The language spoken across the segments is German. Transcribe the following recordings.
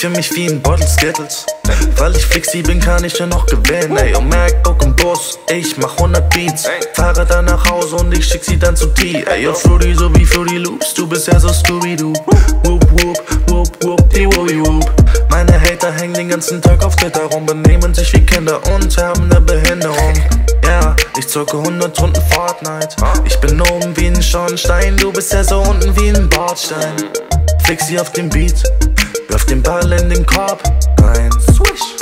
fühl mich wie ein Bottle Skittles. Weil ich flexi bin, kann ich ja noch gewinnen, ey. Und MacBook im Bus, ich mach 100 Beats. Fahre dann nach Hause und ich schick sie dann zu T. Ey, yo, Fruity, so wie Fruity Loops, du bist ja so Scooby-Doo. Whoop, whoop, whoop, whoop, die whoop, whoop. Meine Hater hängen den ganzen Tag auf Twitter rum, benehmen sich wie Kinder und haben ne Behinderung. Ja, ich zocke 100 Runden Fortnite. Ich bin oben wie ein Schornstein, du bist ja so unten wie ein Bordstein. Flexi auf dem Beat, wirf den Ball in den Korb rein.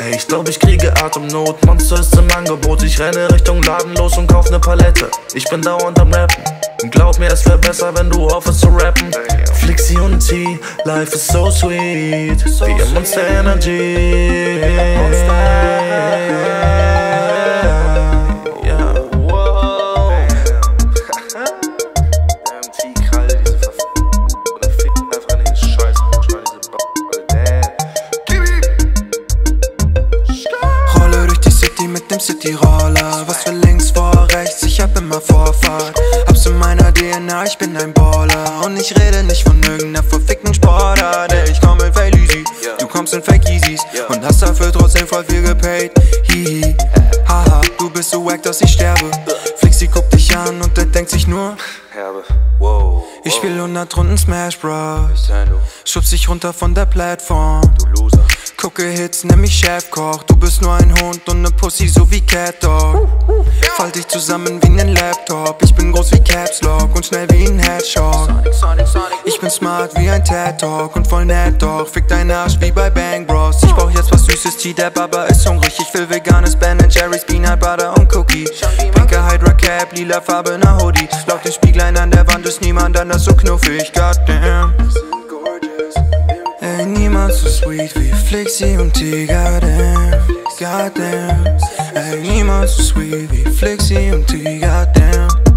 Ey, ich glaub, ich kriege Atemnot. Monster ist im Angebot. Ich renne Richtung Laden los und kauf ne Palette. Ich bin dauernd am Rappen. Und glaub mir, es wär besser, wenn du aufhörst zu rappen. Flixi und T, life is so sweet. Wir Monster Energy. Ja. Dem City-Roller. Was für links, vor, rechts, ich hab immer Vorfahrt. Hab's in meiner DNA, ich bin ein Baller. Und ich rede nicht von irgendeiner verfickten Sportart. Ey, ich komm in Fake Easy, du kommst in Fake Easys. Und hast dafür trotzdem voll viel gepaid. Hihi, haha, du bist so wack, dass ich sterbe. Flixi guckt dich an und der denkt sich nur. Herbe, wow. Ich spiel 100 Runden Smash Bros. Schubst dich runter von der Plattform. du Loser. Gucke Hits, nenn mich Chefkoch. Du bist nur ein Hund und ne Pussy, so wie Cat Dog. Fall dich zusammen wie nen Laptop. Ich bin groß wie Caps Lock und schnell wie ein Headshot. Ich bin smart wie ein TED Talk und voll nett doch. Fick deinen Arsch wie bei Bang Bros. Ich brauch jetzt was Süßes, T, der Baba ist hungrig. Ich will veganes Ben Jerry's, Peanut Butter und Cookie. Pinke Hydra Cap, lila farbener Hoodie. Laut den Spieglein an der Wand ist niemand anders so knuffig. Goddamn. Ey, niemand so sweet wie Flixi und T, goddamn, goddamn. Ey, niemand so sweet wie Flixi und T, goddamn